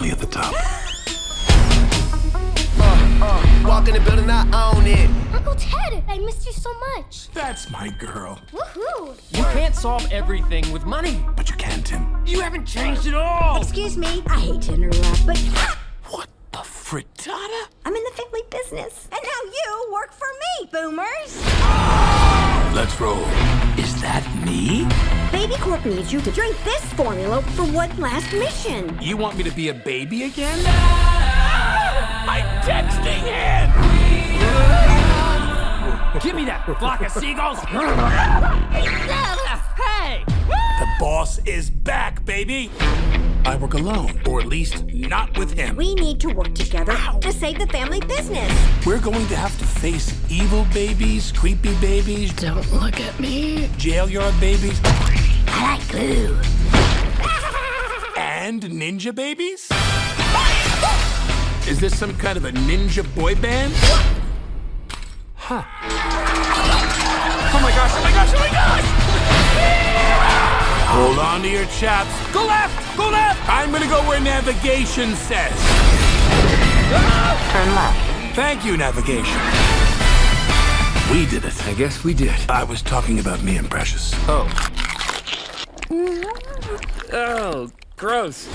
family at the top. The building, I own it. Uncle Ted, I missed you so much. That's my girl. Woohoo! You can't solve everything with money. But you can, Tim. You haven't changed at all. Excuse me. I hate to interrupt, but. Ah! What the frittata? I'm in the family business. And now you work for me, boomers. Ah! Is that me? Baby Corp needs you to drink this formula for one last mission. You want me to be a baby again? My texting hand! Give me that flock of seagulls. Hey! The boss is back, baby! I work alone, or at least not with him. We need to work together to save the family business. We're going to have to face evil babies, creepy babies, Don't look at me. jail yard babies, I like glue. and ninja babies? Is this some kind of a ninja boy band? Huh. Hold on to your chaps. Go left, go left! I'm gonna go where navigation says. Turn left. Thank you, navigation. We did it. I guess we did. I was talking about me and Precious. Oh. Oh, gross.